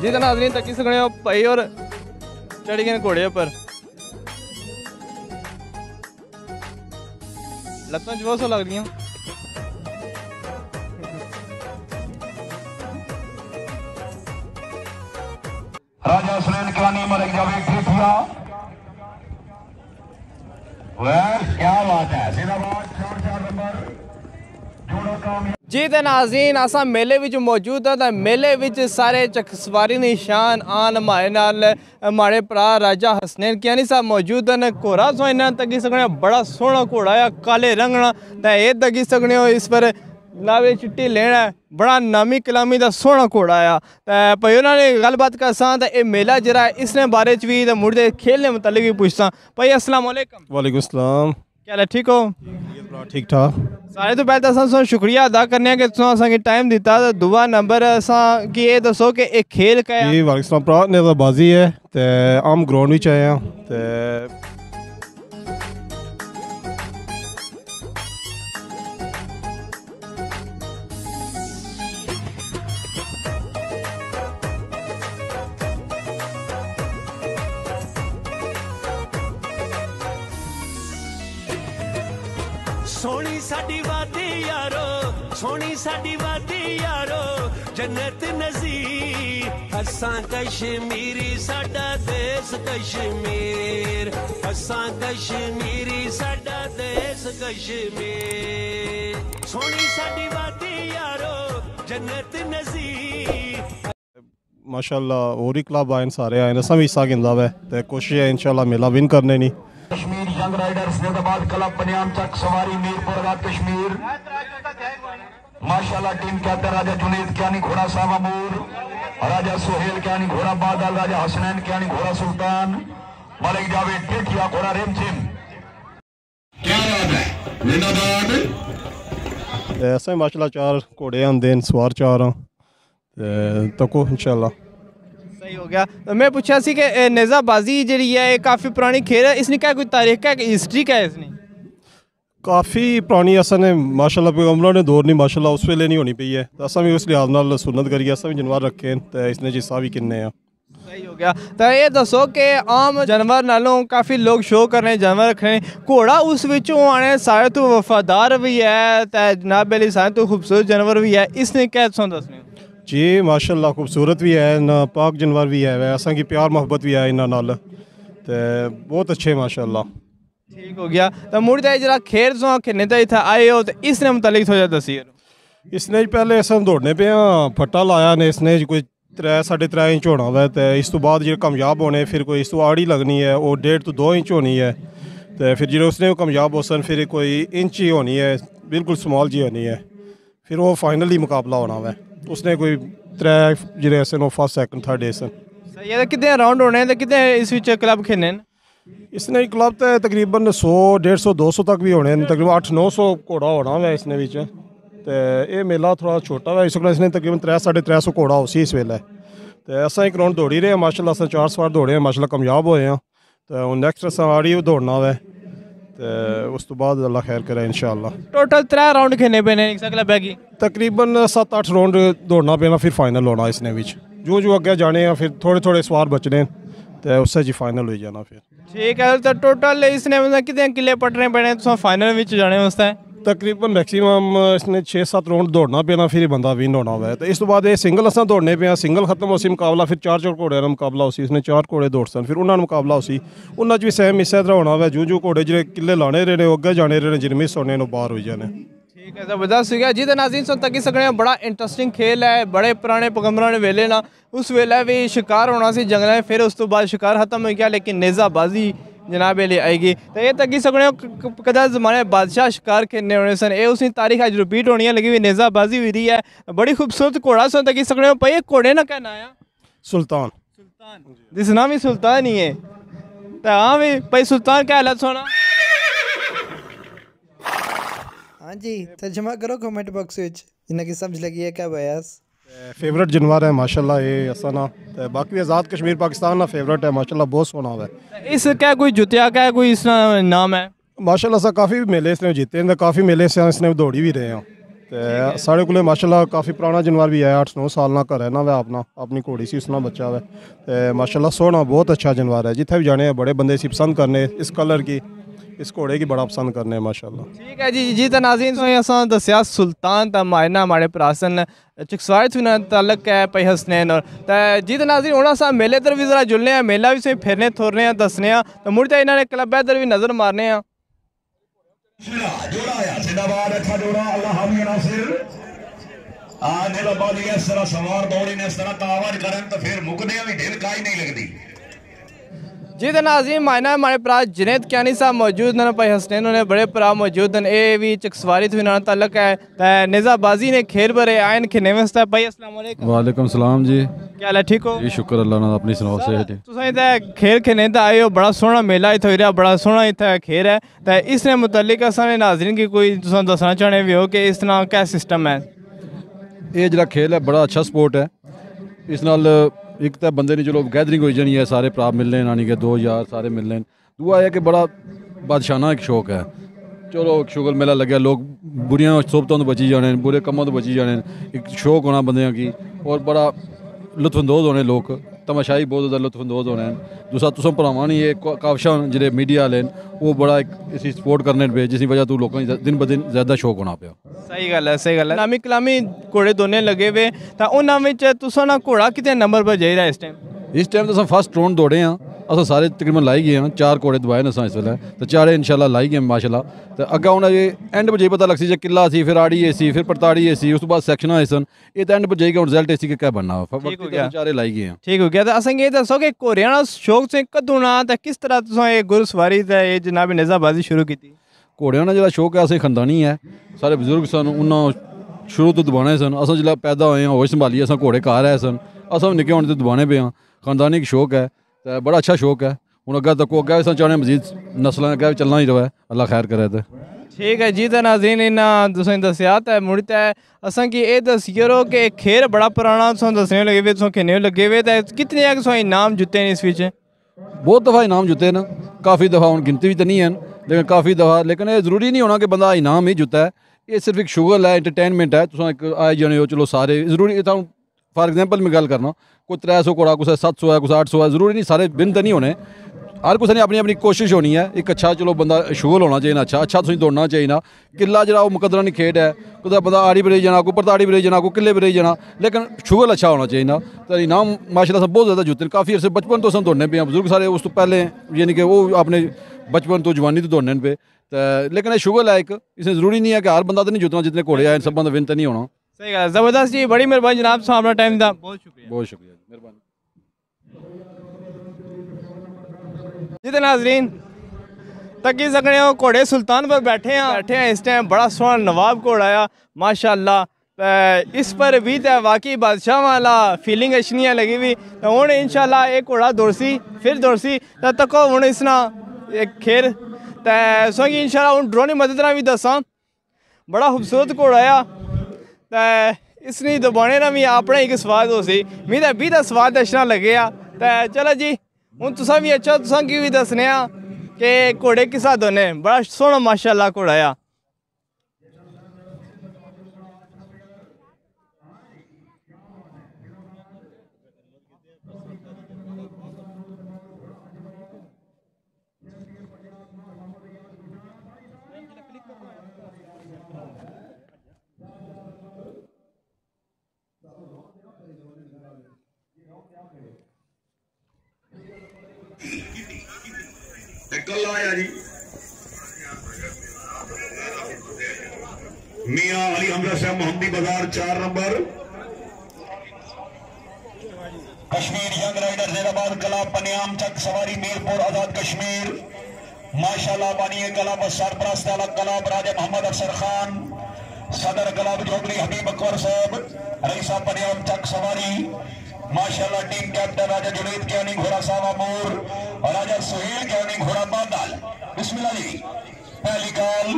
जी नाजरीन तकी सकने पाई और चढ़ी गए घोड़े पर लत्तों जो सौ लग रही राजा सुनैन किलानी मलिक जब एक वह क्या बात है सीधा चार चार नंबर। जोड़ो काम। ਜੀ ਤੇ ਨਾਜ਼ਰੀਨ ਅਸਾਂ ਮੇਲੇ ਵਿੱਚ ਮੌਜੂਦ ਹਾਂ ਤਾਂ ਮੇਲੇ ਵਿੱਚ ਸਾਰੇ ਚੱਕ ਸਵਾਰੀ ਨਿਸ਼ਾਨ ਆਨ ਮਾਰੇ ਨਾਲ ਮਾੜੇ ਭਰਾ ਰਾਜਾ ਹਸਨੈਨ ਕਿਆਨੀ ਸਾਹਿਬ ਮੌਜੂਦ ਹਨ ਘੋੜਾ ਸੋ ਇਹਨਾਂ ਤੱਕੀ ਸਕਣੇ ਬੜਾ ਸੋਹਣਾ ਘੋੜਾ ਆ ਕਾਲੇ ਰੰਗ ਨਾਲ ਤਾਂ ਇਹ ਤੱਕੀ ਸਕਣੇ ਹੋ ਇਸ ਪਰ ਲਾਵੇ ਚਿੱਟੀ ਲੈਣਾ ਹੈ। ਬੜਾ ਨਾਮੀ ਕਲਾਮੀ ਦਾ ਸੋਹਣਾ ਘੋੜਾ ਆ ਤਾਂ ਭਈ ਉਹਨਾਂ ਨੇ ਗੱਲਬਾਤ ਕਰਸਾਂ ਤਾਂ ਇਹ ਮੇਲਾ ਜਿਹੜਾ ਹੈ, ਇਸ ਨੇ ਬਾਰੇ ਚ ਵੀ ਤੇ ਮੁਰਦੇ ਖੇਲ ਦੇ ਮੁਤਲਕ ਵੀ ਪੁੱਛਸਾਂ ਭਾਈ ਅਸਲਾਮ ਅਲੈਕਮ वालेकुम सलाम ਕੀ ਹਾਲ ਹੈ ਠੀਕ ਹੋ ठीक ठाक। सारे तो पहले तो शुक्रिया अदा करने कि तुम असें टाइम दिता दूआ नंबर असा कि ये दसो कि एक खेल का जी वालेकुम भरा ने बाजी है ते हम ग्राउंड बिच आए हैं ते ਸੋਹਣੀ ਸਾਡੀ ਵਾਦੀ ਯਾਰੋ ਸੋਹਣੀ ਸਾਡੀ ਵਾਦੀ ਯਾਰੋ ਜੰਨਤ ਨਜ਼ੀਰ। ਅਸਾਂ ਕਸ਼ਮੀਰੀ ਸਾਡਾ ਦੇਸ ਕਸ਼ਮੀਰ। ਅਸਾਂ ਕਸ਼ਮੀਰੀ ਸਾਡਾ ਦੇਸ ਕਸ਼ਮੀਰ। ਸੋਹਣੀ ਸਾਡੀ ਵਾਦੀ ਯਾਰੋ ਜੰਨਤ ਨਜ਼ੀਰ। ਮਾਸ਼ਾਅੱਲਾ ਹੋਰ ਹੀ ਕਲੱਬ ਆਏ ਸਾਰੇ ਆਏ ਨੇ ਸਭ ਹਿੱਸਾ ਗਿੰਦਾ ਵੈ ਤੇ ਕੋਸ਼ਿਸ਼ ਹੈ ਇਨਸ਼ਾਅੱਲਾ ਮੇਲਾ ਵਿਨ ਕਰਨੇ ਨਹੀਂ नी राइडर्स, जिंदाबाद क्लब, बनियान चक, सवारी, मीरपुर कश्मीर। माशाल्लाह, टीम कैप्टन राजा जुनेद, कियानी घोड़ा साहब अमूर, राजा सुहेल, कियानी घोड़ा बादल, राजा हसनैन, कियानी घोड़ा सुल्तान, मलिक जावेद ठेठिया घोड़ा रेमसिम क्या बात है? माशाल्लाह चार घोड़े आंदे सवार चार तको, इंशाल्लाह। ਸਹੀ ਹੋ ਗਿਆ। ਮੈਂ ਪੁੱਛਿਆ ਸੀ ਕਿ ਇਹ ਨੇਜ਼ਾਬਾਜ਼ੀ ਜਿਹੜੀ ਹੈ ਇਹ ਕਾਫੀ ਪੁਰਾਣੀ ਖੇਲ ਹੈ। ਇਸ ਨੇ ਕਿਆ ਕੋਈ ਤਾਰੀਖ ਹੈ ਕਿ ਹਿਸਟਰੀ ਹੈ ਇਸ ਨੇ ਕਾਫੀ ਪੁਰਾਣੀ ਅਸਾਂ ਨੇ ਮਾਸ਼ਾਅੱਲਾ ਪੈਗੰਬਰਾਂ ਨੇ ਦੌਰ ਨਹੀਂ ਮਾਸ਼ਾਅੱਲਾ ਉਸ ਵੇਲੇ ਨਹੀਂ ਹੋਣੀ ਪਈ ਹੈ। ਅਸਾਂ ਵੀ ਉਸ ਲਿਹਾਜ਼ ਨਾਲ ਸੁਨਨਤ ਕਰੀਏ ਅਸਾਂ ਵੀ ਜਨਵਾਰ ਰੱਖੇ ਤੇ ਇਸ ਨੇ ਜਿਸਾ ਵੀ ਕਿੰਨੇ ਆ। ਸਹੀ ਹੋ ਗਿਆ। ਤਾਂ ਇਹ ਦੱਸੋ ਕਿ ਆਮ ਜਾਨਵਰ ਨਾਲੋਂ ਕਾਫੀ ਲੋਕ ਸ਼ੋਅ ਕਰ ਰਹੇ ਜਾਨਵਰ ਰੱਖ ਰਹੇ। ਘੋੜਾ ਉਸ ਵਿੱਚੋਂ ਆਣੇ ਸਾਰੇ ਤੋਂ ਵਫਾਦਾਰ ਵੀ ਹੈ ਤੇ ਜਨਾਬ ਅਲੀ ਸਾਰੇ ਤੋਂ ਖੂਬਸੂਰਤ ਜਾਨਵਰ ਵੀ ਹੈ। ਇਸ ਨੇ ਕਿਆ ਤੁਹਾਨੂੰ ਦੱਸਣੇ ਜੀ ਮਾਸ਼ਾਅੱਲਾ ਖੂਬਸੂਰਤ ਵੀ ਹੈ ਨਾ ਪਾਕ ਜਨਵਰ ਵੀ ਹੈ ਵੈ ਅਸਾਂ ਕੀ ਪਿਆਰ ਮੁਹੱਬਤ ਵੀ ਹੈ ਇਹਨਾਂ ਨਾਲ। ਤੇ ਬਹੁਤ ਅੱਛੇ ਮਾਸ਼ਾਅੱਲਾ। ਠੀਕ ਹੋ ਗਿਆ। ਤਾਂ ਮੁੜ ਤੇ ਜਰਾ ਖੇਰ ਜ਼ੋਂ ਖੇਨੇ ਤੇ ਇੱਥੇ ਆਏ ਹੋ ਤੇ ਇਸ ਨੇ ਮੁਤਲਕ ਹੋ ਜਾ ਦਸੀ ਇਸਨੇ ਜੀ ਪਹਿਲੇ ਅਸਾਂ ਦੌੜਨੇ ਪਿਆ ਫੱਟਾ ਲਾਇਆ ਨੇ ਇਸਨੇ ਕੋਈ 3 3.5 ਇੰਚ ਹੋਣਾ ਵਾ ਤੇ ਇਸ ਤੋਂ ਬਾਅਦ ਜੇ ਕਾਮਯਾਬ ਹੋਣੇ ਫਿਰ ਕੋਈ ਇਸ ਤੋਂ ਆੜੀ ਲੱਗਣੀ ਹੈ ਉਹ ਡੇਢ ਤੋਂ 2 ਇੰਚ ਹੋਣੀ ਹੈ। ਤੇ ਫਿਰ ਜਿਹੜੇ ਉਸਨੇ ਕਾਮਯਾਬ ਹੋਸਨ ਫਿਰ ਕੋਈ ਇੰਚ ਹੀ ਹੋਣੀ ਹੈ ਬਿਲਕੁਲ ਸਮਾਲ ਜੀ ਹੋਣੀ ਹੈ। ਫਿਰ ਉਹ ਫਾਈਨਲੀ ਮੁਕਾਬਲਾ ਹੋਣਾ ਵਾ। उसने कोई त्रै जेह्ड़े असन ओह् फर्स्ट सैकंड थर्ड सन ਸਹੀ ਹੈ ਤਾਂ ਕਿਤੇ ਰਾਉਂਡ ਹੋਣੇ ਤੇ ਕਿਤੇ ਇਸ ਵਿੱਚ ਕਲੱਬ ਖੇਨੇ ਨੇ इसने क्लब तो तकरीबन 100 150 200 तक भी होने न, तकरीबन 8 900 घोड़ा होना वै इसने बिच ते एह् मेला थोड़ा छोटा वै इस कोला इसने तकरीबन 3 साढ़े त्रै सौ घोड़ा उसी इस वेल्लै ते असां इक राउंड दौड़ी रेह् आं माशाल्लाह असां चार सवार दौड़े आं माशाल्लाह कामयाब होए आं ते हून नैक्सट असां आड़ी दौड़ना वै ਉਸ ਤੋਂ ਬਾਅਦ ਅੱਲਾ ਖੈਰ ਕਰੇ ਇਨਸ਼ਾਅੱਲਾ। ਟੋਟਲ 3 ਰਾਉਂਡ ਖੇਨੇ ਪਏ ਨੇ ਇਸਕਲਾ ਬੈਗੀ ਤਕਰੀਬਨ 7-8 ਰਾਉਂਡ ਦੌੜਨਾ ਪੈਣਾ ਫਿਰ ਫਾਈਨਲ ਹੋਣਾ ਇਸਨੇ ਵਿੱਚ। ਜੋ ਜੋ ਅੱਗੇ ਜਾਣੇ ਆ ਫਿਰ ਥੋੜੇ ਥੋੜੇ ਸਵਾਰ ਬਚਣੇ ਤੇ ਉਸੇ ਜੀ ਫਾਈਨਲ ਹੋਈ ਜਾਣਾ ਫਿਰ। ਠੀਕ ਹੈ ਤਾਂ ਟੋਟਲ ਇਸਨੇ ਮਤਲਬ ਕਿਤੇ ਕਿਲੇ ਪਟਨੇ ਪੈਣੇ ਤੁਸੀਂ ਫਾਈਨਲ ਵਿੱਚ ਜਾਣੇ ਉਸ ਤਕਰੀਬਨ ਮੈਕਸਿਮਮ ਇਸਨੇ 6-7 ਰਾਉਂਡ ਦੌੜਨਾ ਪੈਣਾ ਫਿਰ ਬੰਦਾ ਵਿਨ ਹੋਣਾ ਹੋਵੇ ਤੇ ਇਸ ਤੋਂ ਬਾਅਦ ਇਹ ਸਿੰਗਲ ਅਸਾਂ ਦੌੜਨੇ ਪਿਆ ਸਿੰਗਲ ਖਤਮ ਹੋਸੀ ਮੁਕਾਬਲਾ ਫਿਰ ਚਾਰ ਚਾਰ ਘੋੜਿਆਂ ਦਾ ਮੁਕਾਬਲਾ ਹੋਸੀ ਇਸਨੇ ਚਾਰ ਘੋੜੇ ਦੌੜ ਸਨ। ਫਿਰ ਉਹਨਾਂ ਨਾਲ ਮੁਕਾਬਲਾ ਹੋਸੀ। ਉਹਨਾਂ 'ਚ ਵੀ ਸੇਮ ਇਸੇ ਤਰ੍ਹਾਂ ਹੋਣਾ ਹੋਵੇ ਜੂ ਜੋ ਘੋੜੇ ਜਿਹੜੇ ਕਿੱਲੇ ਲਾਣੇ ਰਹੇ ਨੇ ਉਹ ਅੱਗੇ ਜਾਣੇ ਰਹੇ ਨੇ ਜਿਹੜੇ ਮਿਸ ਹੋਣੇ ਉਹ ਬਾਹਰ ਹੋ ਜਾਣੇ। ਠੀਕ ਹੈ ਜ਼ਬਰਦਸਤ ਸੀਗਾ। ਜਿਹਦੇ ਨਾਜ਼ਰੀਨ ਸੁਣ ਤੱਕ ਸਕਣੇ ਬੜਾ ਇੰਟਰਸਟਿੰਗ ਖੇਲ ਹੈ। ਬੜੇ ਪੁਰਾਣੇ ਪਗੰਬਰਾਂ ਨੇ ਵੇਲੇ ਨਾ ਉਸ ਵੇਲੇ ਵੀ ਸ਼ਿਕਾਰ ਹੋਣਾ ਸੀ ਜੰਗਲਾਂ 'ਚ, ਫਿਰ ਉਸ ਤੋਂ ਬਾਅਦ ਸ਼ਿਕਾਰ ਖਤਮ ਹੋ ਗਿਆ ਲੇਕਿਨ ਨੇਜ਼ਾਬਾਜ਼ੀ जनाब ली आएगी। तो ये तक सकने कदा जमाने बादशाह शिकार खेलने होने सन ये उसकी तारीख अज रिपीट होनी है लगी हुई नेजाबाजी हुई है। बड़ी खूबसूरत घोड़ा सुन तक सकने भाई ये घोड़े ना कहना आया सुल्तान। सुल्तान। दिसना भी सुल्तान ही है। तो हाँ भी भाई सुल्तान क्या हालत सुना? हाँ जी तर्जमा करो कमेंट बॉक्स में जिन्हें समझ लगी है क्या बयास। फेवरेट जानवर है माशाल्लाह ये ऐसा ना बाकी आज़ाद कश्मीर पाकिस्तान ना फेवरेट है माशाल्लाह बहुत सोना है। इस क्या कोई जुतिया का है कोई इसका नाम है? माशाल्लाह सा काफ़ी मेले इसने जीते हैं काफ़ी मेले से इसने दौड़ी भी रहे हैं। तो साढ़े को माशाल्लाह काफ़ी पुराना जानवर भी है अट्ठ नौ साल ना घर है अपना अपनी घोड़ी सी उसना बच्चा वह तो माशाल्लाह सोना बहुत अच्छा जानवर है। जितने भी जाने बड़े बंदे इसी पसंद करने इस कलर की। इस घोड़े की बड़ा पसंद करने हैं माशाल्लाह ठीक है जी जी तो नाजीन सो असा दसिया सुल्तान त मायना हमारे प्रासन चकसवाड़ से तलक है पई हसनैन और जी तो नाजीन हूँ अस मेले तर भी जरा जुलने हैं मेला भी सही फिरने थुरने हैं दसने हैं तो मुड़ तो इन्होंने क्लबै तर भी नज़र मारने हैं आज सवार दौड़ी ने इस तरह तो आवाज़ करन तो फिर मुकदिया भी ढेर काई नहीं लगती जी तो नाजीम मायना हमारे भरा जनेत क्यानी साहब मौजूद न भाई हसनैन उन्हें बड़े भरा मौजूद न। ये भी चकसवारी थी इन्होंने तलक है। निज़ाबाजी ने खेल भरे आए खिने में भाई असलम वालेकुम। सलाम जी। क्या है ठीक हो? जी शुक्र अल्लाह ना अपनी सुनाओ से तुसें इत्थे खेल खेने तो आए हो बड़ा सोहना मेला इत्थे होया बड़ा सोहना इत्थे खेल है। तो इसने मुतलिक असें नाजरीन की कोई तुसें दसना चाहने भी हो कि इस तरह क्या सिस्टम है? ये जरा खेल है बड़ा अच्छा स्पोर्ट है। इस नाल ਇੱਕ ਤਾਂ ਬੰਦੇ ਨੇ ਚਲੋ ਗੈਦਰਿੰਗ ਹੋਈ ਜਾਣੀ ਹੈ ਸਾਰੇ ਭਰਾ ਮਿਲਨੇ ਨਾਨੀ ਕਿ ਦੋ ਯਾਰ ਸਾਰੇ ਮਿਲਨੇ ਦੂਆ ਇਹ ਕਿ ਬੜਾ ਬਾਦਸ਼ਾਨਾ ਇੱਕ ਸ਼ੌਕ ਹੈ ਚਲੋ ਇੱਕ ਸ਼ੁਗਲ ਮੇਲਾ ਲੱਗਿਆ ਲੋਕ ਬੁਰੀਆਂ ਸੋਬਤਾਂ ਤੋਂ ਬਚੀ ਜਾਣੇ ਨੇ ਬੁਰੇ ਕੰਮਾਂ ਤੋਂ ਬਚੀ ਜਾਣੇ ਨੇ ਇੱਕ ਸ਼ੌਕ ਹੋਣਾ ਬੰਦਿਆਂ ਕੀ ਔਰ ਬੜਾ ਲੁਤਫਅੰਦੋਜ਼ ਹੋਣੇ ਲੋਕ ਤਮਾਸ਼ਾਈ ਬਹੁਤ ਜ਼ਿਆਦਾ ਲੁਤਫਅੰਦੋਜ਼ ਹੋਣੇ ਨੇ ਦੂਸਰਾ ਤੁਸੀਂ ਭਰਾਵਾਂ ਨਹੀਂ ਇਹ ਕ- ਕਾਵਸ਼ਾਂ ਜਿਹੜੇ ਮੀਡੀਆ ਵਾਲੇ ਨੇ ਉਹ ਬੜਾ ਇੱਕ ਇਸੀ ਸਪੋਰਟ ਕਰਨੇ ਨੇ ਜਿਸ ਦੀ ਵਜ੍ਹਾ ਤੋਂ ਲੋਕਾਂ ਦੀ ਦਿਨ ਬ ਦਿਨ ਜ਼ਿਆਦਾ ਸ਼ੌਕ ਹੋਣਾ ਪਿਆ ਸਹੀ ਗੱਲ ਹੈ ਸਹੀ ਗੱਲ ਹੈ ਨਾਮੀ ਕਲਾਮੀ ਘੋੜੇ ਦੋਨੇ ਲੱਗੇ ਵੇ ਤਾਂ ਉਹਨਾਂ ਵਿੱਚ ਤੁਸੀਂ ਨਾ ਘੋੜਾ ਕਿਤੇ ਨੰਬਰ ਪਰ ਜਾਈ ਰਿਹਾ ਇਸ ਟਾਈਮ ਇਸ ਟਾਈਮ ਤਾਂ ਅਸੀਂ ਫਸਟ ਰਾਉਂਡ ਦੌੜੇ ਆ ਅਸਾਂ ਸਾਰੇ ਤਕਰੀਬਨ ਲਾਈ ਗਏ ਹਾਂ ਚਾਰ ਘੋੜੇ ਦਵਾਏ ਨੇ ਅਸਾਂ ਇਸ ਵੇਲੇ ਤੇ ਚਾਰੇ ਇਨਸ਼ਾਅੱਲਾ ਲਾਈ ਗਏ ਮਾਸ਼ਾਅੱਲਾ ਤੇ ਅੱਗਾ ਹੁਣ ਇਹ ਐਂਡ ਵਜੇ ਪਤਾ ਲੱਗ ਸੀ ਜੇ ਕਿੱਲਾ ਸੀ ਫਿਰ ਆੜੀ ਏ ਸੀ ਫਿਰ ਪਰਤਾੜੀ ਏ ਸੀ ਉਸ ਤੋਂ ਬਾਅਦ ਸੈਕਸ਼ਨ ਆਏ ਸਨ ਇਹ ਤਾਂ ਐਂਡ ਪਰ ਜਾਏਗਾ ਹੁਣ ਰਿਜ਼ਲਟ ਏ ਸੀ ਕਿ ਕਿਆ ਬਣਨਾ ਵਾ ਠੀਕ ਹੋ ਵਕਤ ਗਿਆ। ਤਾਂ ਚਾਰੇ ਲਾਈ ਗਏ ਆ ਠੀਕ ਹੋ ਗਿਆ ਤਾਂ ਅਸਾਂ ਇਹ ਦੱਸੋ ਕਿ ਘੋੜਿਆਂ ਦਾ ਸ਼ੌਕ ਸੇ ਕਦੋਂ ਨਾ ਤਾਂ ਕਿਸ ਤਰ੍ਹਾਂ ਤੁਸੀਂ ਇਹ ਗੁਰਸਵਾਰੀ ਤੇ ਇਹ ਜਨਾਬ ਨਿਜ਼ਾਬਾਜ਼ੀ ਸ਼ੁਰੂ ਕੀਤੀ ਘੋੜਿਆਂ ਦਾ ਜਿਹੜਾ ਸ਼ੌਕ ਹੈ ਅਸੀਂ ਖੰਦਾਨੀ ਹੈ ਸਾਰੇ ਬਜ਼ੁਰਗ ਸਨ ਉਹਨਾਂ ਸ਼ੁਰੂ ਤੋਂ ਦਬਾਣੇ ਸਨ ਅਸਾਂ ਜਿਹੜਾ ਪੈਦਾ ਹੋਏ ਹਾਂ ਹੋਸ਼ ਸੰਭਾਲੀ ਅਸਾਂ ਘੋੜੇ ਘਰ ਆਏ ਸਨ ਅਸਾਂ ਵੀ ਨਿੱਕੇ ਹੋਣ ਤੇ ਦਬਾਣੇ ਪਏ ਹਾਂ खानदानी एक शौक है बड़ा अच्छा शौक है। हूँ अगर तक अगर अस मजीद नस्लों अगर चलना ही रवे। अल्लाह खैर करे तो। ठीक है जी तो नाजीन इन्हें तुसें दस्सिया तो मुड़ तो असें कि यह दस्सी रो कि खेल बड़ा पुराना तुस दस्सने लगे हुए तुस खेलने लगे हुए तो कितने तुस इनाम जुते हैं इस बिच बहुत दफ़ा इनाम जुते हैं काफ़ी दफ़ा हूँ गिनती भी तो नहीं है लेकिन काफ़ी दफ़ा लेकिन यह ज़रूरी नहीं होना कि बंदा इनाम ही जुता है ये सिर्फ़ एक शुगल है इंटरटेनमेंट है तुस एक आए जने चलो सारे ज़रूरी फॉर एग्ज़ाम्पल में गल करना, कोई त्रै सौ घोड़ा कुसै सत्त सौ है, कुसै अट्ठ सौ ऐ ज़रूरी नहीं, सारे बिन ते तो निं होने। हर कुछ ने अपनी अपनी कोशिश होनी है इक अच्छा चलो बंदा शुगल होना चाहिए अच्छा अच्छा तुसें दौड़ना चाहिए किला जेह्ड़ा, ओह् मुकद्दरा खेड है कुछ बंदा आड़ी पर रही जाना, कोई परताड़ी पर रेही जाना, कोई किल्ले पर रही जाना, लेकिन शुगल अच्छा होना चाहिए ते इनाम माशाला बहुत ज़्यादा जुते न। काफ़ी अरसे बचपन तो अस दौड़ने पे बजुर्ग सारे, उस तो पैह्लें, यानी कि ओह् अपने बचपन तो जवानी तो दौड़ने पे। ते, लेकिन एह् शुगल है एक, इसमें ज़रूरी नहीं है कि हर बंदा तो नहीं जुतना जितने घोड़े आए सब बंद विन ते निं होना। सही कहा ज़बरदस्त जी बड़ी मेहरबानी जनाब साहब अपना टाइम था बहुत शुक्रिया। बहुत शुक्रिया मेहरबानी। जी तो नाजरीन तकी सकने हो घोड़े सुल्तान पर बैठे हैं। बैठे हैं। इस टाइम बड़ा सोहना नवाब घोड़ा आया माशाल्लाह। इस पर भी तो वाकई बादशाह वाला फीलिंग अच्छी है लगी हुई। तो हूँ इन शाला एक घोड़ा दौड़सी फिर दौड़सी। तो तको हूँ इसना एक खेर। तो सोगी इन शाला हूँ ड्रोन की मदद ना भी दसा बड़ा खूबसूरत घोड़ा आया। इसनी दबाने ना मैं अपने एक स्वाद हो सी मैं तो अभी का स्वाद अच्छा लगे तो चलो जी हूँ तुस भी अच्छा तुसा भी दसने के घोड़े किसा दोने बड़ा सोहना माशाला घोड़ा आ ਸੋਹਣਾ ਮਾਸ਼ਾਅੱਲਾ ਘੋੜਾ ਆ ਕੱਲਾ ਆਇਆ ਜੀ ਮੀਆਂ Ali Hamza Sahib Muhammadi Bazaar 4 number Kashmir young rider Jairabad Kala Paniyam Chak सवारी मीरपुर आजाद कश्मीर माशाल्लाह बानिए कलाब सरपरस्त अलग कलाब राजा मोहम्मद अफसर खान सदर कलाब चौधरी हबीब अकबर साहब रईसा पनियाम चक सवारी माशाल्लाह, टीम कैप्टन राजा जुनेद ज्ञानी घोड़ा सावा मोर और राजा सुहेल ज्ञानी घोड़ा बांदल। बिस्मिल्लाह जी, पहली कॉल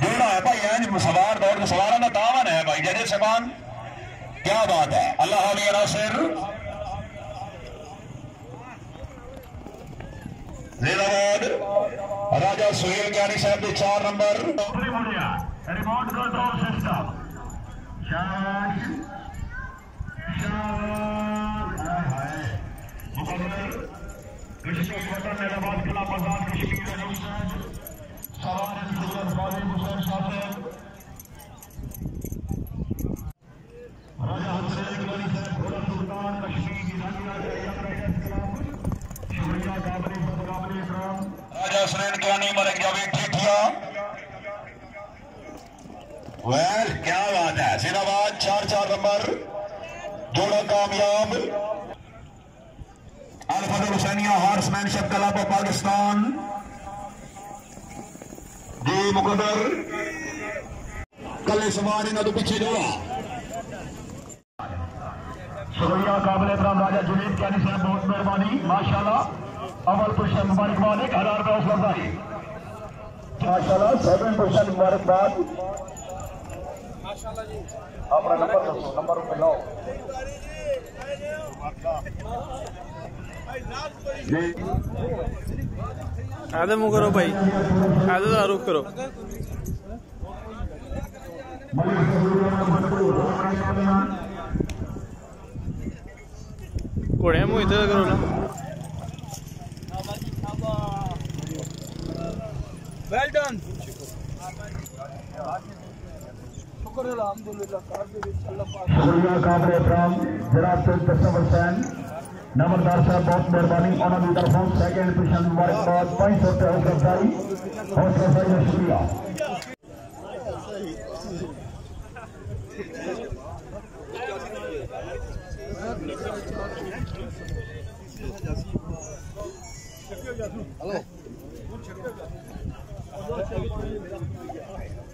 जोड़ा है भाई है सवार दौड़ के सवारा ना दावन है भाई जजे सबान क्या बात है, अल्लाह अली नासिर जिंदाबाद। राजा सुहेल ज्ञानी साहब के चार नंबर। रिमोट कंट्रोल सिस्टम क्या बात है? जिंदाबाद चार चार नंबर। जोड़ा कामयाब। अल्फादुल Husainiya horsemanship club of Pakistan जी मुकदर कल सवार इन्हों तो पीछे जोड़ा। शुक्रिया काबिल इकराम राजा जुनेद कैनी साहब बहुत मेहरबानी माशाला अमल पुरुष मुबारकबाद एक हज़ार रुपया हौसला माशाल्लाह सेवन परसेंट मुबारकबाद। अपना नंबर दसो नंबर जी आदम मुँह करो भाई आदम जरा रुक करो। घोड़े मुँह इधर करो ना। वेल डन शुक्रिया काबिल इकराम जनाब हुसैन नंबरदार साहब, बहुत मेहरबानी। उन्होंने तरफों सेकंड पोजीशन मुबारकबाद पाँच सौ रुपये हौसला अफजाई हौसला अफजाई का शुक्रिया।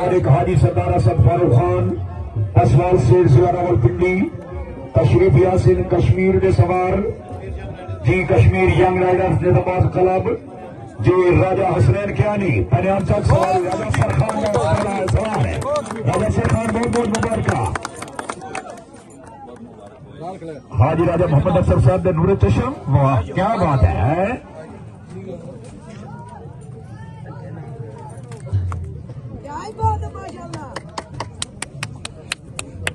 तारिक हाजी सरदार असद फारूक खान, असवाल शेर जिला रावलपिंडी तशरीफ़ यासिन कश्मीर के सवार, जी Kashmir young riders Nizamabad club, जी राजा हसनैन कियानी पंजाब तक सवार राजा सर खान का बहुत बहुत मुबारक। हाजी राजा मोहम्मद अफसर साहब ने नूरे चशम, वाह, क्या बात है।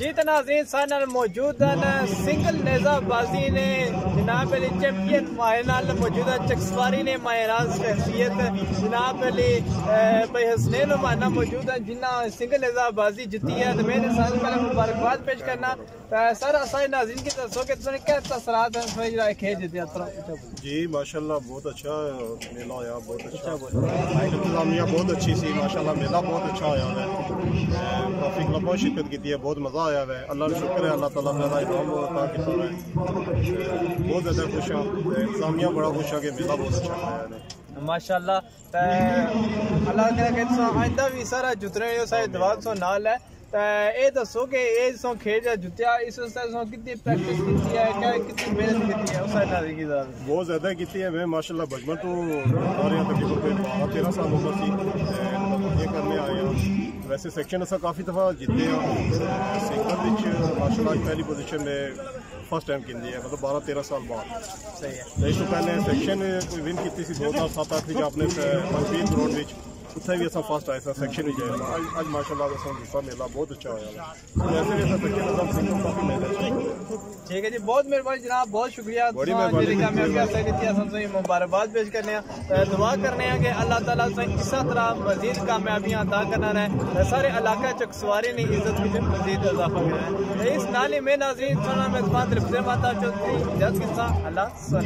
जी तो नाजीन सारे मौजूद सिंगल नेजाबाजी ने जनाब अली चैंपियन माहे मौजूदा चकसवारी ने माहराज शख्सियत जनाब अली भाई हसनैन माना मौजूद है जिन्ना सिंगल नेजाबाजी जीती है। तो मैंने सारे पहले मुबारकबाद पेश करना। सर असाई नाजीन की दसो कि तुमने क्या तसरात हैं? खेल जीते जी माशाल्लाह बहुत अच्छा मेला होया बहुत अच्छा। इंतजामिया बहुत अच्छी सी माशाल्लाह मेला बहुत अच्छा होया है। काफ़ी क्लबों शिरकत की है बहुत मज़ा आया है। अल्लाह का शुक्र है अल्लाह ताला मेरा इनाम अता कीता है। बहुत ज़्यादा खुश हाँ। इंतजामिया बड़ा खुश है कि मेला बहुत अच्छा होया है। माशाल्लाह ते अल्लाह आइंदा भी सारा जुतरे सारे दवा सो नाल है। क्या ਇਹ ਕਰਨੇ ਆਏ ਹਾਂ ਵੈਸੇ ਸੈਕਸ਼ਨ ਅਸਾਂ ਕਾਫੀ ਦਫਾ ਜਿੱਤੇ ਆ ਸੈਕਸ਼ਨ ਵਿੱਚ ਮਾਰਸ਼ਲ ਆਰਟ ਪਹਿਲੀ ਪੋਜੀਸ਼ਨ ਨੇ ਫਸਟ ਟਾਈਮ ਕੀਤੀ ਹੈ ਮਤਲਬ 12 13 ਸਾਲ ਬਾਅਦ ਸਹੀ ਹੈ ਇਸ ਤੋਂ ਪਹਿਲੇ ਸੈਕਸ਼ਨ ਕੋਈ ਵਿਨ ਕੀਤੀ ਸੀ 2007 8 ਵਿੱਚ ਆਪਣੇ ਮਨਪ੍ਰੀਤ ਗਰਾਊਂਡ ਵਿੱਚ उत्थे भी असा फ़र्स्ट आए सैक्शन ही जाए अज अज माशाल्लाह असा हिस्सा मेला बहुत अच्छा होया वैसे तो भी असा सैक्शन असा सिंगल काफ़ी मेला ठीक है जी बहुत मेहरबानी जनाब बहुत शुक्रिया। बड़ी मेहरबानी मुबारकबाद पेश करने दुआ करने कि अल्लाह ताला इस तरह मजीद कामयाबियाँ अदा करना रहे। सारे इलाका चकसवारी ने इज़्ज़त में मजीद इजाफा करा है। इस नाले में नाजरीन सुना मेजबान त्रिपुरा माता चौधरी जज किस्सा अल्लाह सल